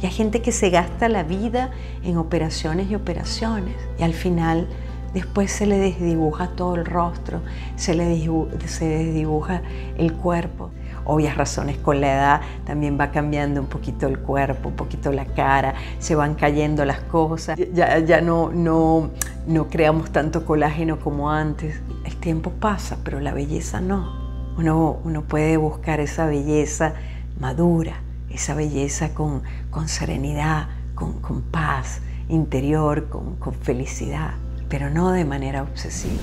Y hay gente que se gasta la vida en operaciones y operaciones y al final después se le desdibuja todo el rostro, se le desdibuja el cuerpo. Obvias razones, con la edad también va cambiando un poquito el cuerpo, un poquito la cara, se van cayendo las cosas, ya, ya no, no, no creamos tanto colágeno como antes. El tiempo pasa, pero la belleza no. Uno, uno puede buscar esa belleza madura, esa belleza con, con serenidad, con, con, paz interior, con, con felicidad, pero no de manera obsesiva.